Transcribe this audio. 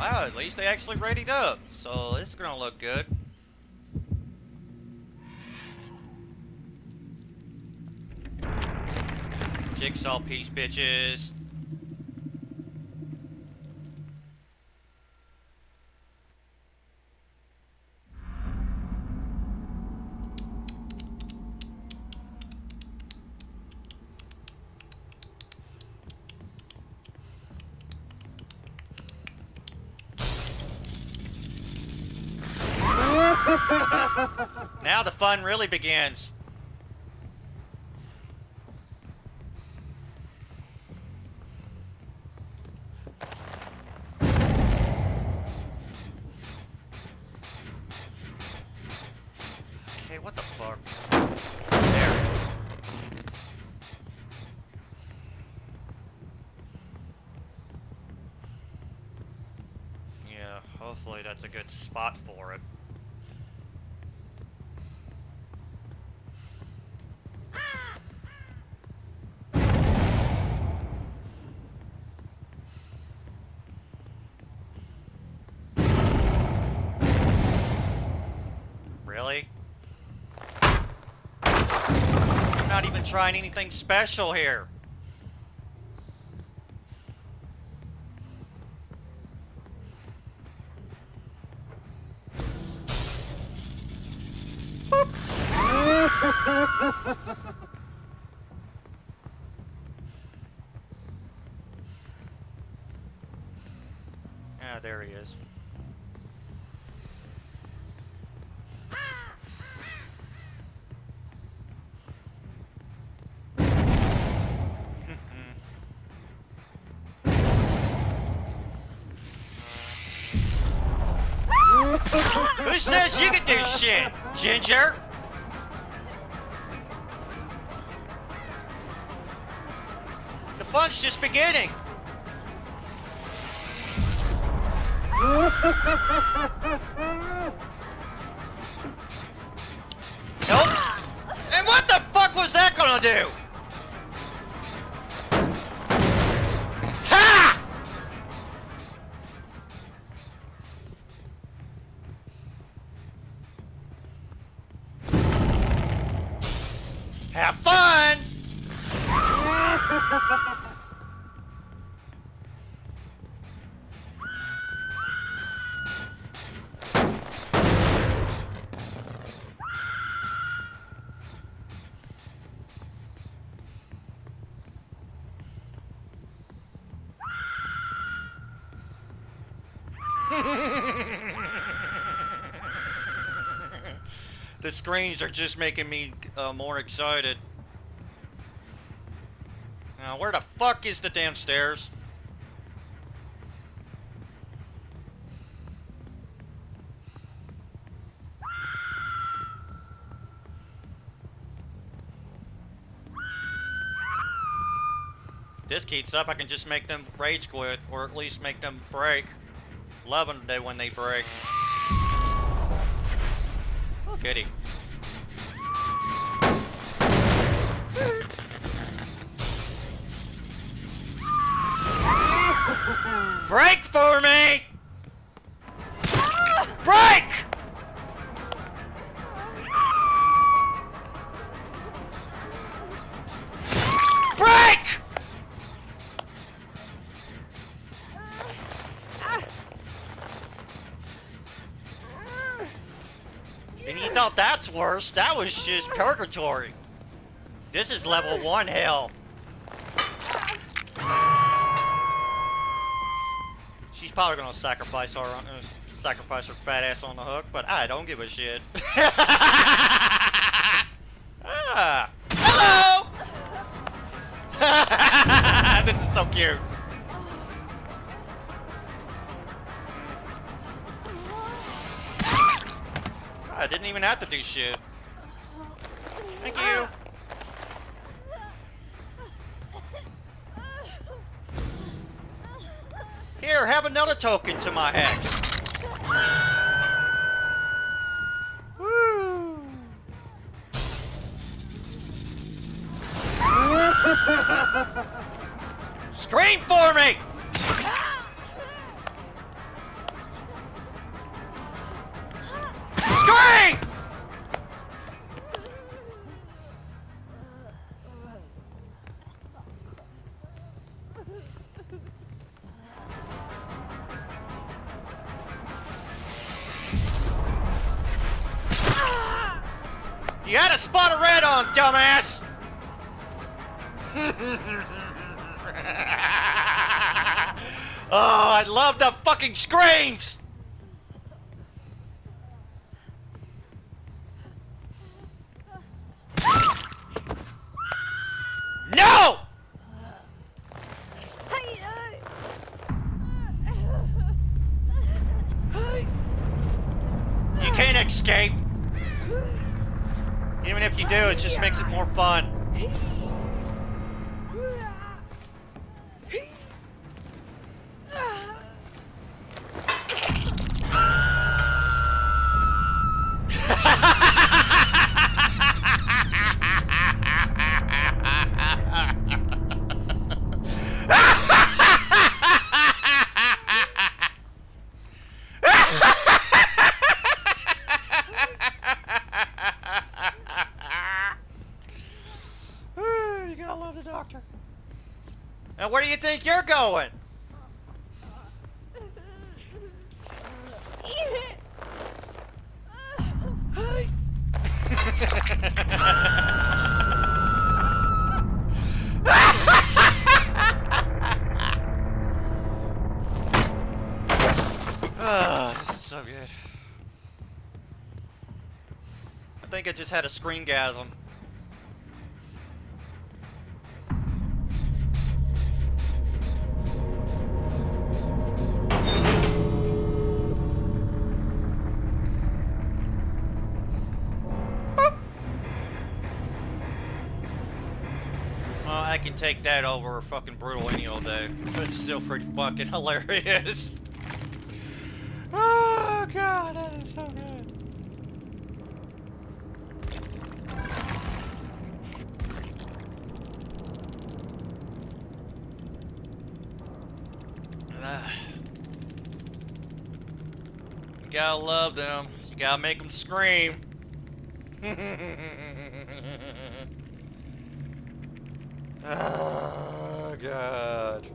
Wow, at least they actually readied up. So it's gonna look good. Jigsaw piece, bitches. Fun really begins. Okay, what the fuck? Yeah, hopefully that's a good spot for it. Trying anything special here. Ah, there he is. Who says you can do shit, Ginger? The fun's just beginning. Nope. And what the fuck was that gonna do? The screens are just making me uh, more excited. Now, where the fuck is the damn stairs? This keeps up, I can just make them rage quit, or at least make them break. Love them they when they break. Oh, goody. Break for me! Break! That's worse? That was just purgatory. This is level one hell. She's probably gonna sacrifice her, uh, sacrifice her fat ass on the hook, but I don't give a shit. ah, hello! this is so cute. I didn't even have to do shit. Thank you. Here, have another token to my ex. You had a spot of red on, dumbass! oh, I love the fucking screams! No! You can't escape. Even if you do, it just makes it more fun. Where do you think you're going? Ah, this is so good. I think I just had a screen can take that over fucking brutal any old day, but it's still pretty fucking hilarious. Oh god, that is so good. You gotta love them. You gotta make them scream. oh god.